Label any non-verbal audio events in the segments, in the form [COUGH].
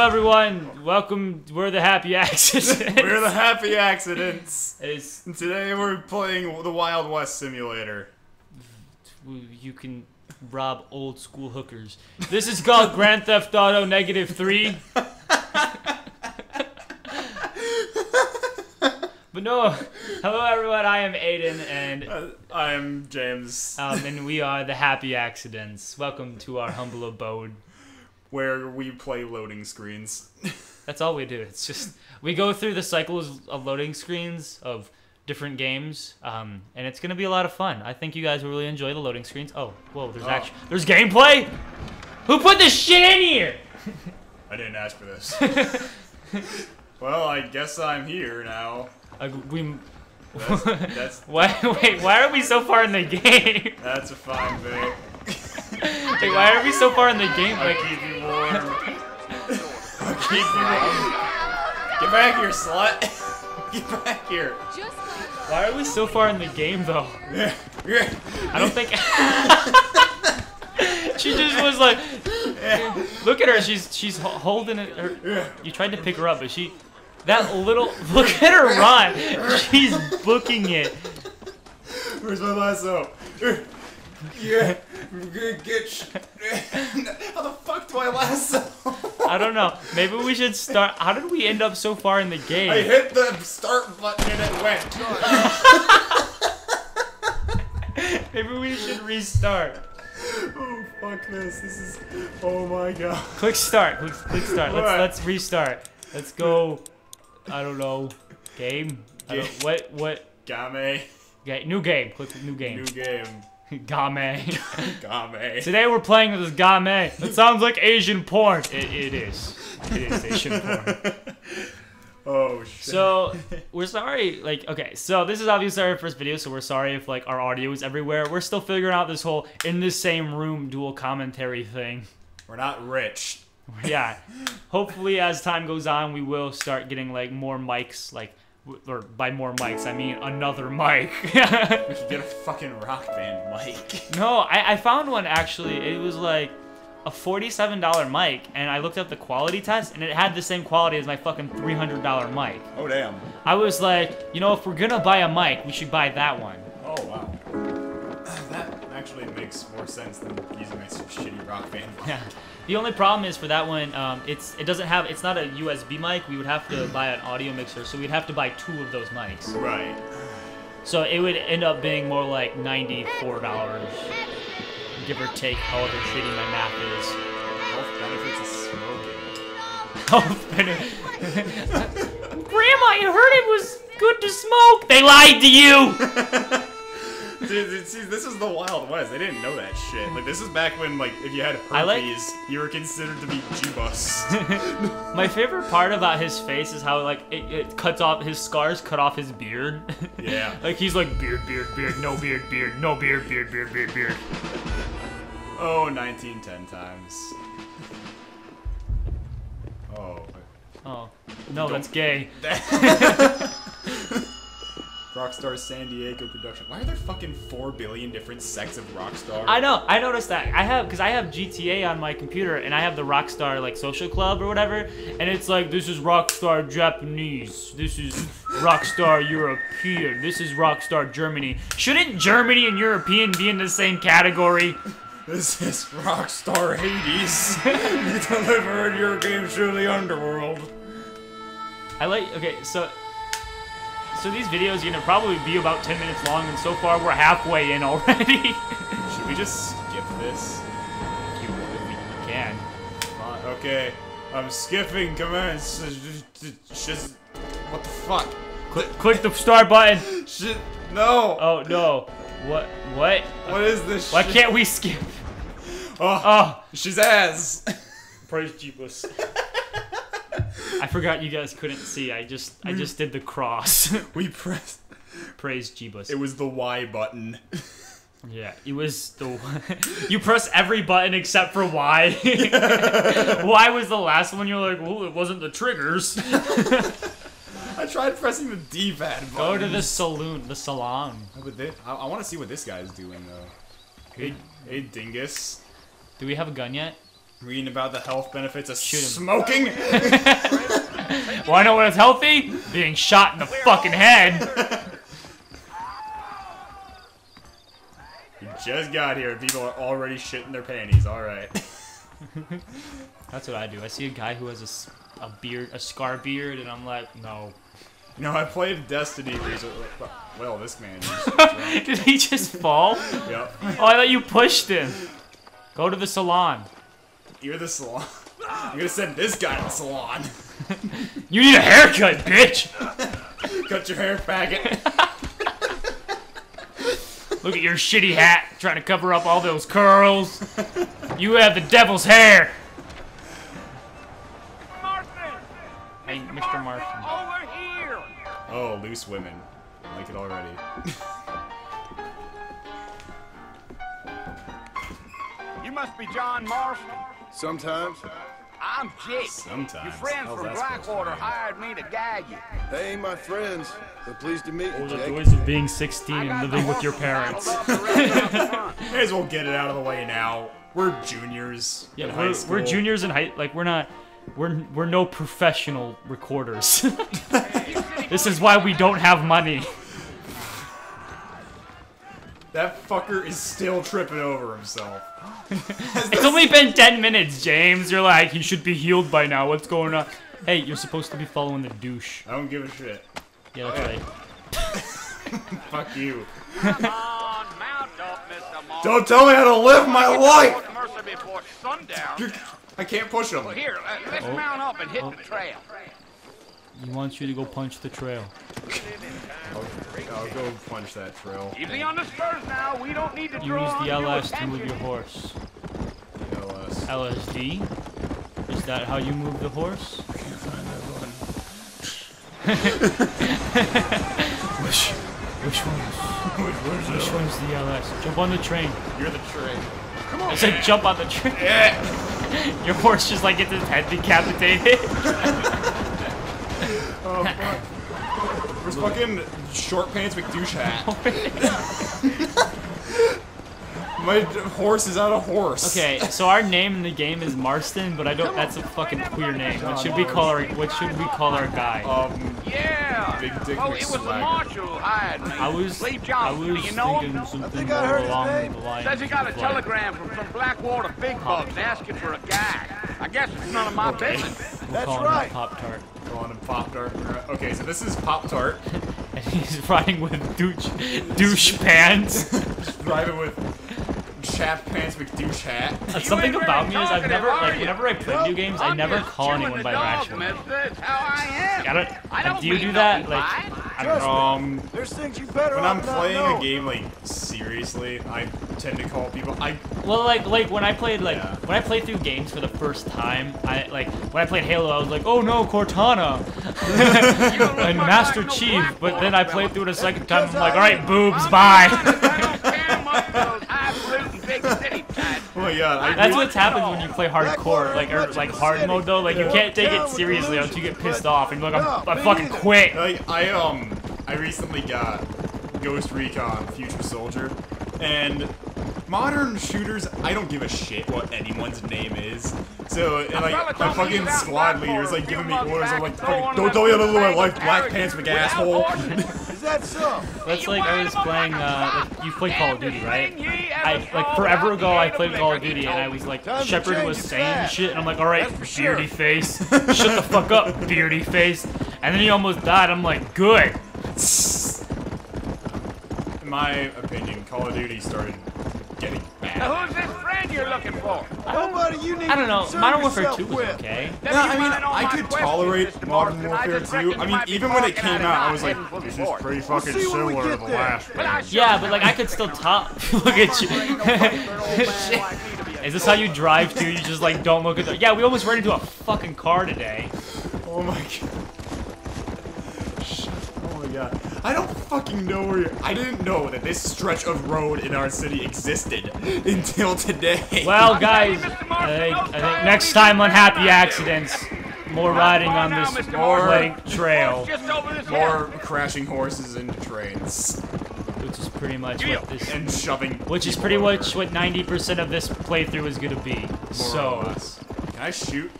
everyone. Welcome. We're the Happy Accidents. [LAUGHS] We're the Happy Accidents. It's, And today we're playing the Wild West Simulator. you can rob old school hookers. This is called Grand Theft Auto Negative Three. [LAUGHS] but no, hello everyone. I am Aiden, and Uh, I'm James, um, and we are the Happy Accidents. Welcome to our humble abode. Where we play loading screens. [LAUGHS] That's all we do. It's just we go through the cycles of loading screens of different games, um, and it's gonna be a lot of fun. I think you guys will really enjoy the loading screens. Oh, whoa! There's Oh. actually there's gameplay. Who put this shit in here? [LAUGHS] I didn't ask for this. [LAUGHS] well, I guess I'm here now. Like we. That's, that's, why? Wait, why are we so far in the game? that's a fine thing. Wait, why are we so far in the game? Like, Get back here, slut. [LAUGHS] Get back here. Why are we so far in the game though? I don't think. [LAUGHS] she just was like, look at her. She's she's holding it. Her. You tried to pick her up, but she. That little. [LAUGHS] Look at her run! She's booking it. Where's my lasso? Yeah, get, How the fuck do I lasso? I don't know. Maybe we should start. How did we end up so far in the game? I hit the start button and it went. [LAUGHS] Maybe we should restart. Oh fuck this! This is. Oh my god. Click start. Click, click start. Let's What? let's restart. Let's go. I don't know. Game. I don't, Game. what what? Game. Okay, new game. Click new game. New game. [LAUGHS] game. Game. [LAUGHS] Game. Today we're playing with this game. It sounds like Asian porn. It, it is. It is [LAUGHS] Asian porn. Oh shit. So we're sorry, like okay, so this is obviously our first video, so we're sorry if like our audio is everywhere. We're still figuring out this whole in the same room dual commentary thing. We're not rich. Yeah. Hopefully as time goes on we will start getting like more mics, like w- or by more mics I mean another mic. [LAUGHS] We should get a fucking rock band mic. [LAUGHS] no, I, I found one actually. It was like a $47 mic and I looked up the quality test and it had the same quality as my fucking $300 mic. Oh damn. I was like, you know, if we're gonna buy a mic, we should buy that one. Oh wow. [SIGHS] That actually makes more sense than using my shitty rock band mic. Yeah. The only problem is for that one, um, it's it doesn't have it's not a USB mic. We would have to buy an audio mixer, so we'd have to buy two of those mics. Right. So it would end up being more like ninety four dollars, give or take, however shitty my math is. Health benefits of smoking. [LAUGHS] Health benefit- [LAUGHS] Grandma, I heard it was good to smoke. They lied to you. [LAUGHS] [LAUGHS] Dude, dude, see, this is the Wild West. They didn't know that shit. Like, this is back when, like, if you had herpes, like- you were considered to be Jubus. [LAUGHS] My favorite part about his face is how like it, it cuts off his scars, cut off his beard. [LAUGHS] Yeah. like he's like beard, beard, beard, no beard, beard, no beard, beard, beard, beard, beard. oh, 1910 times. Oh. Oh no, Don't- that's gay. Rockstar San Diego production. Why are there fucking 4 billion different sects of Rockstar? I know. I noticed that. I have because I have GTA on my computer and I have the Rockstar like social club or whatever, and it's like this is Rockstar Japanese, this is Rockstar European, this is Rockstar Germany. Shouldn't Germany and European be in the same category? This is Rockstar Hades. [LAUGHS] you delivered your games to the underworld. I like. Okay, so. So these videos are gonna probably be about 10 minutes long, and so far we're halfway in already. [LAUGHS] Should we just skip this? you, we can. Fine, Okay, I'm skipping commands. Just what the fuck? Click, click the start button. [LAUGHS] Shit, no. Oh no. What? What? What is this? Why shit? can't we skip? Oh, Oh, she's ass. praise Jeebus. [LAUGHS] I forgot you guys couldn't see. I just I just did the cross. [LAUGHS] we pressed. praise Jeebus. It was the Y button. Yeah, it was the [LAUGHS] you press every button except for Y. [LAUGHS] y was the last one. You're like, well, it wasn't the triggers. I tried pressing the D-pad button. Go to the saloon, the salon. They- I, I want to see what this guy's doing though. Hey, hey, dingus. Do we have a gun yet? Reading about the health benefits of Shoot him. smoking. [LAUGHS] Well, I know when it's healthy? Being shot in the fucking head. you just got here. People are already shitting their panties. All right. [LAUGHS] That's what I do. I see a guy who has a, a beard, a scar beard, and I'm like, no. You know, I played Destiny recently. Well, this man. Just, [LAUGHS] Did he just fall? yep. Oh, I thought you pushed him. Go to the salon. You're the salon. [LAUGHS] I'm gonna send this guy to the salon. [LAUGHS] You need a haircut, bitch. [LAUGHS] Cut your hair, faggot. Look at your shitty hat, trying to cover up all those curls. You have the devil's hair. Marston! Hey, Mr. Marston. Over here! Oh, loose women. I like it already. You must be John Marston. Sometimes. I'm Jake. Sometimes. Your friends How's from that supposed to Blackwater hired me to gag you. They ain't my friends, but pleased to meet you. Oh, you, the Jake. joys of being 16 and living with your parents. up and ready up front. May as well get it out of the way now. We're juniors Yeah, high we're, school. we're juniors in high. Like we're not. We're we're no professional recorders. [LAUGHS] this is why we don't have money. That fucker is still tripping over himself. [LAUGHS] It's only been 10 minutes, James. You're like, he should be healed by now. What's going on? Hey, you're supposed to be following the douche. I don't give a shit. Yeah, that's right. [LAUGHS] Fuck you. Come on, mount up, Mr. Don't tell me how to live my life! Fort Mercer before sundown. You're, I can't push him. Well, here, uh, let's Oh. mount up and hit Oh. the trail. He wants you to go punch the trail. I'll, I'll go punch that trail. Easy on the spurs now. We don't need to Use draw the undue LS to move your horse. LS. LSD? Is that how you move the horse? I can't find that one. which, which one's, which one's the LS? Jump on the train. You're the train. Come on. I said jump on the train. Yeah. [LAUGHS] Your horse just like gets his head decapitated. [LAUGHS] Oh, fuck. Where's fucking short pants McDouche hat? [LAUGHS] [LAUGHS] My horse is out of horse. Okay, so our name in the game is Marston, but I don't. That's a fucking queer name. What should we call our? What should we call our guy? Um, Yeah. Big Dick oh, it was the McSwagger. marshal hired me. I was. Lee I was Do you know thinking him? something think I more heard his along name. the lines. Says he got a telegram from some Blackwater big bugs asking for a guy. I guess it's none of my business. We'll That's call right. Pop Tart. Calling him Pop Tart. Okay, so this is Pop Tart. [LAUGHS] And he's riding with douche, douche [LAUGHS] pants. Driving with chapped pants with douche hat. Something ain't about me is I've never, like, you? whenever I play new games, I never call anyone by their actual name. mister. How I am. I don't. I don't do you do that? nothing Like. I don't know. Um, There's things you better when I'm playing know. a game like seriously, I tend to call people. I Well, like, like when I played, like, Yeah. when I played through games for the first time, I like when I played Halo, I was like, oh no, Cortana, You don't look and much Master like no Chief. But then I fella. played through it a second time. I'm like, all right, boobs, I'll bye. honest, I don't care [LAUGHS] much for those highfalutin big city types. oh my god, I That's what happens when you play hardcore, like or like hard mode though. Like you can't take it seriously until you get pissed off and you're like, I'm, I fucking quit. Like I um I recently got Ghost Recon Future Soldier and modern shooters I don't give a shit what anyone's name is. So and like my fucking squad leader is like giving me orders. I'm like and fucking don't that tell me how to live my bag life, Black Pants without McAsshole. [LAUGHS] Is that so? That's like I wind was 'em up playing. Uh, like, you played Call of Duty, right? thing ye ever I like was forever out ago I played Call of Duty and I was like Shepard was saying shit and I'm like alright That's beardy face shut the fuck up [LAUGHS] beardy face and then he almost died I'm like good In my opinion, Call of Duty started getting bad. Now, who's this friend you're looking for? Nobody you need I don't know Modern Warfare 2 was okay No, I mean, I could tolerate Modern Warfare just 2. I mean, even when it came out, I was like, this is fort. pretty We'll fucking see similar to the there. last one. yeah but like I could still top [LAUGHS] look at you [LAUGHS] Is this how you drive too? You just like don't look at the. Yeah, we almost ran into a fucking car today. Oh my god. I don't fucking know where you're- I didn't know that this stretch of road in our city existed until today. Well, [LAUGHS] guys, I think, I think next time on Happy Accidents, more riding on this more like trail. More crashing horses into trains. Which is pretty much what this- And shoving Which is pretty much what 90% of this playthrough is gonna be. More so... Can I shoot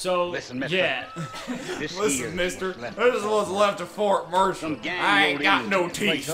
so listen, mister. Yeah. this listen, mister. This is what's left of Fort Mercer. I ain't got no teeth.